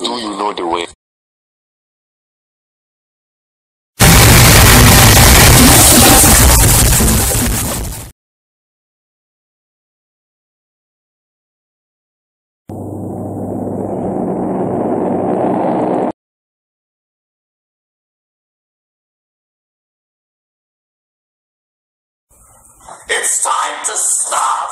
Do you know the way? It's time to stop!